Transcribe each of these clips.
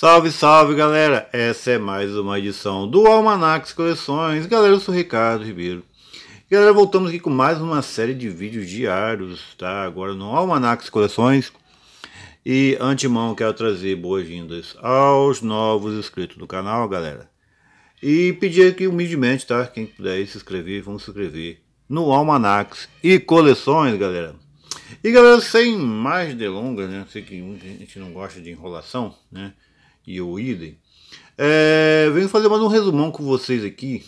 Salve, salve galera! Essa é mais uma edição do Almanacs Coleções. Galera, eu sou Ricardo Ribeiro. Galera, voltamos aqui com mais uma série de vídeos diários, tá? Agora no Almanacs Coleções. E antemão quero trazer boas-vindas aos novos inscritos do canal, galera. E pedir aqui humildemente, tá? Quem puder se inscrever, vamos se inscrever no Almanacs e Coleções, galera. E galera, sem mais delongas, né? Sei que muita gente não gosta de enrolação, né? E o idem. É, venho fazer mais um resumão com vocês aqui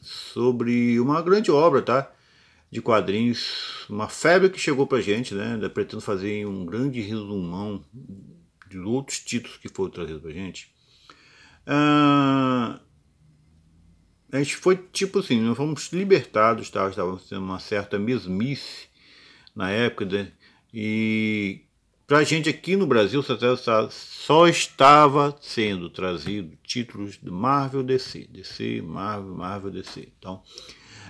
sobre uma grande obra, tá? De quadrinhos, uma febre que chegou pra gente, né? Eu pretendo fazer um grande resumão de outros títulos que foram trazidos pra gente. Ah, a gente foi tipo assim, nós fomos libertados, tá? estávamos tendo uma certa mesmice na época, né? e pra gente aqui no Brasil só estava sendo trazido títulos de Marvel DC, DC, Marvel, Marvel DC. Então,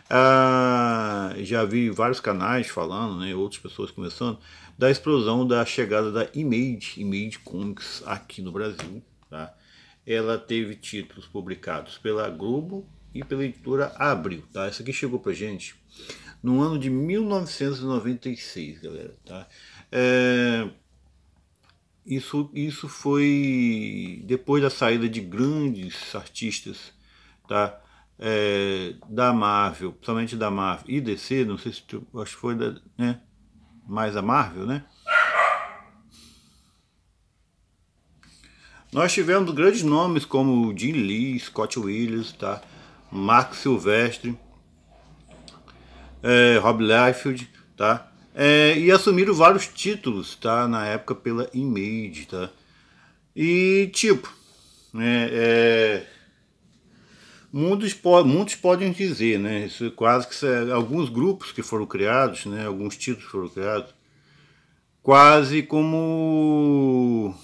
ah, já vi vários canais falando, né, outras pessoas começando, da explosão da chegada da Image, Image Comics aqui no Brasil. Tá? Ela teve títulos publicados pela Globo e pela editora Abril. Tá? Essa aqui chegou pra gente no ano de 1996, galera. Tá? É, isso, isso foi depois da saída de grandes artistas tá? É, da Marvel, principalmente da Marvel e DC, não sei se tu, acho que foi da, né? mais a Marvel, né? Nós tivemos grandes nomes como Jim Lee, Scott Williams, tá? Mark Silvestre, é, Rob Liefeld, tá? É, e assumiram vários títulos, tá? Na época pela Image, tá? E tipo, né, é, muitos, muitos podem dizer, né? Isso é quase que é, alguns grupos que foram criados, né? Alguns títulos foram criados, quase como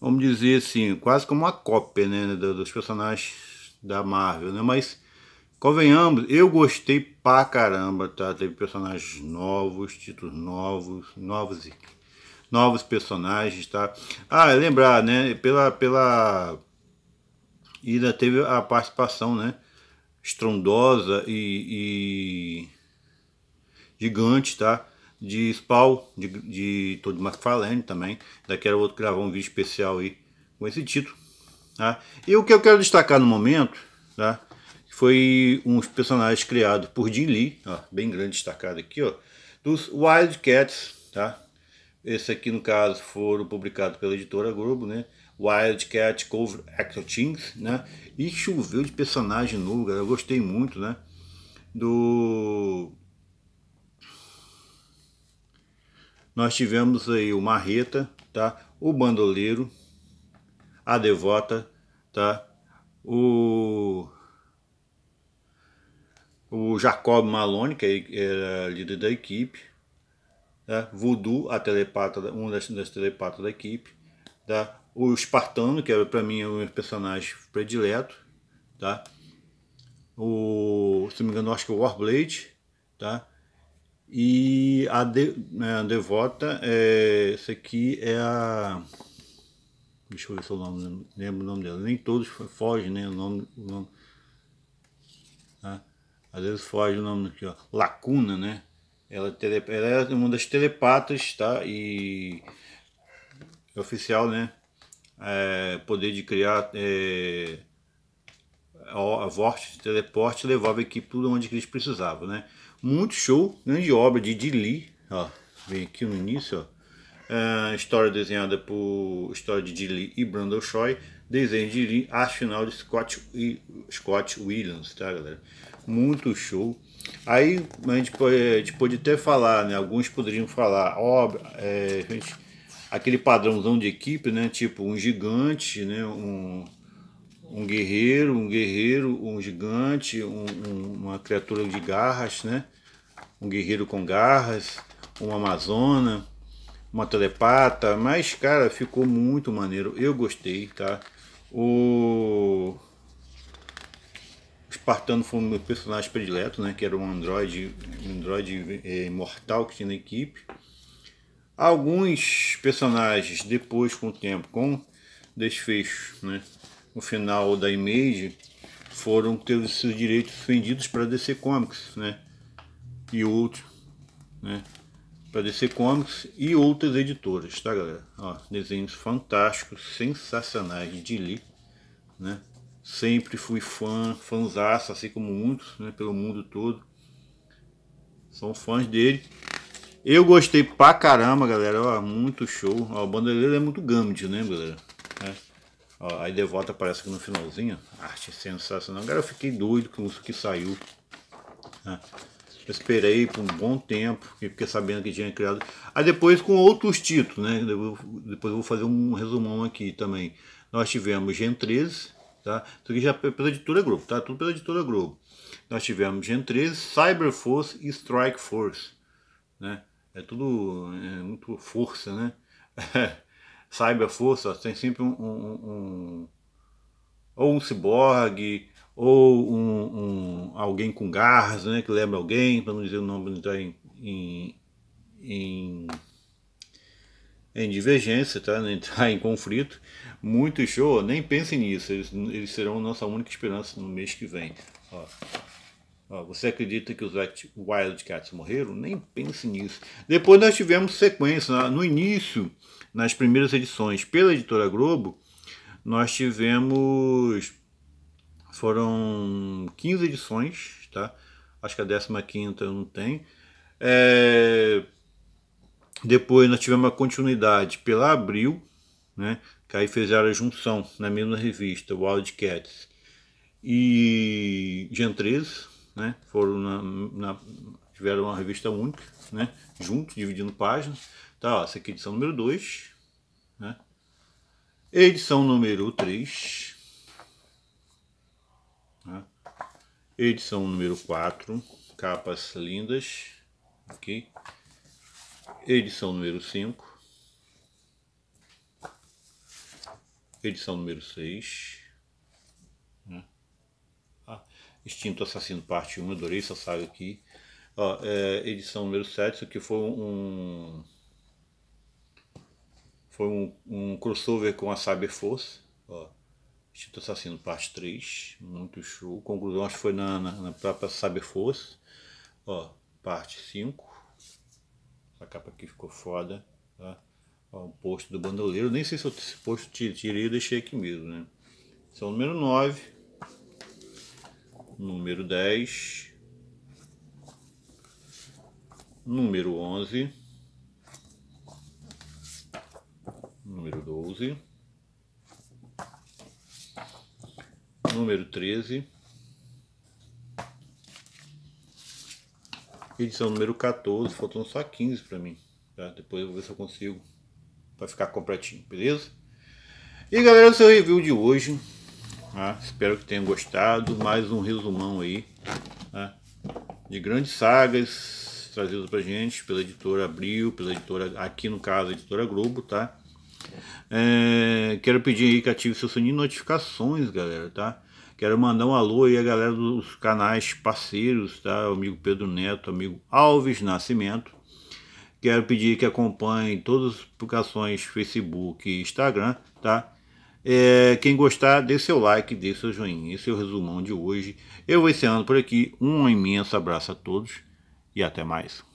vamos dizer assim, quase como uma cópia, né, dos personagens da Marvel, né? Mas Convenhamos, eu gostei pra caramba, tá? Teve personagens novos, títulos novos, novos novos personagens, tá? Ah, lembrar, né? Pela pela ainda teve a participação, né? Estrondosa e, e gigante, tá? De Spawn, de, de Todd McFarlane também. Daqui era outro gravar um vídeo especial aí com esse título, tá? E o que eu quero destacar no momento, tá? Foi uns personagens criados por Jim Lee, ó, bem grande destacado aqui, ó, dos Wildcats, tá? Esse aqui, no caso, foram publicados pela editora Globo, né? Wildcat Cover Action Things, né? E choveu de personagem novo, galera. Eu gostei muito, né? Do... Nós tivemos aí o Marreta, tá? O Bandoleiro, a Devota, tá? O o Jacob Malone, que era líder da equipe, né? Voodoo, a telepata, uma das, das telepatas da equipe, tá? o Espartano, que para mim é o meu personagem predileto, tá? o, se não me engano, acho que é o Warblade, tá? e a, de, né, a Devota, é, essa aqui é a... Deixa eu ver se eu lembro o nome dela. Nem todos fogem, né? O nome, o nome tá? Às vezes foge o nome aqui, ó, Lacuna, né? Ela, tele, ela é uma das telepatas, tá? E é oficial, né? É, poder de criar é, a, a vórtice, teleporte levava a equipe tudo onde eles precisavam, né? Muito show, grande obra de Dili, ó, vem aqui no início, ó. É, história desenhada por história de Dili e Brandon Choi, desenho de Dili, arte final de Scott, Scott Williams, tá galera? muito show. Aí a gente pode, a gente pode até falar, né? Alguns poderiam falar, ó, é, gente, aquele padrãozão de equipe, né? Tipo um gigante, né? Um, um guerreiro, um guerreiro, um gigante, um, um, uma criatura de garras, né? Um guerreiro com garras, uma amazona, uma telepata, mas cara, ficou muito maneiro. Eu gostei, tá? O Espartano foi o meu personagem predileto, né? Que era um androide, um androide é, imortal que tinha na equipe. Alguns personagens, depois com o tempo, com desfecho, né, no final da Image, foram ter seus direitos vendidos para DC Comics, né, e outros, né, para DC Comics e outras editoras, tá galera? Ó, desenhos fantásticos, sensacionais de Lee, né? Sempre fui fã, fãzaço, assim como muitos, né, pelo mundo todo. São fãs dele. Eu gostei pra caramba, galera, ó, muito show. Ó, o bandeireiro é muito Gambit, né, galera? É. Ó, aí Devota aparece aqui no finalzinho, arte sensacional. Agora eu fiquei doido com isso que saiu. Né? Esperei por um bom tempo, e fiquei sabendo que tinha criado. Aí depois com outros títulos, né? Depois eu vou fazer um resumão aqui também. Nós tivemos Gen 13, tá? Isso aqui já é pela editora Globo, tá? Tudo pela editora Globo. Nós tivemos Gen 13, Cyber Force e Strike Force, né? É tudo é muito força, né? Cyber Force, ó, tem sempre um, um, um ou um ciborgue, ou um, um, alguém com garras, né, que lembra alguém, para não dizer o nome, não entrar em, em, em, em divergência, tá? não entrar em conflito. Muito show, nem pensem nisso, eles, eles serão nossa única esperança no mês que vem. Ó. Ó, você acredita que os Wildcats morreram? Nem pense nisso. Depois nós tivemos sequência, no início, nas primeiras edições, pela editora Globo, nós tivemos foram 15 edições, tá? Acho que a 15 eu não tenho. É... Depois nós tivemos a continuidade pela Abril, né? Que aí fizeram a junção na mesma revista, Wildcats e Gen 13, né? Foram na, na, tiveram uma revista única, né? Junto, dividindo páginas. Tá, ó, essa aqui é a edição número 2, né? Edição número 3, né? Edição número 4, capas lindas, ok? Edição número 5. Edição número 6. Né? Ah, Extinto Assassino Parte 1, adorei essa saga aqui. Ó, é, edição número 7, isso aqui foi um foi um, um crossover com a Cyber Force. Ó. Instinto Assassino parte 3, muito show. Conclusão acho que foi na, na, na própria Cyber Force. Ó, parte 5. Essa capa aqui ficou foda. Tá? Ó, o posto do bandoleiro. Nem sei se esse posto tirei e deixei aqui mesmo, né? São número 9. Número 10. Número 11. Número 12. Número 13, edição número 14, faltam só 15 para mim, tá? Depois eu vou ver se eu consigo para ficar completinho, beleza? E galera, esse é o review de hoje, tá? espero que tenham gostado, mais um resumão aí, tá? de grandes sagas trazidas pra gente pela editora Abril, pela editora, aqui no caso, a editora Globo, tá? É, quero pedir aí que ative seu sininho de notificações, galera, tá? Quero mandar um alô aí a galera dos canais parceiros, tá? O amigo Pedro Neto, amigo Alves Nascimento. Quero pedir que acompanhem todas as publicações Facebook e Instagram, tá? É, quem gostar, dê seu like, dê seu joinha. Esse é o resumão de hoje. Eu vou encerrando por aqui. Um imenso abraço a todos e até mais.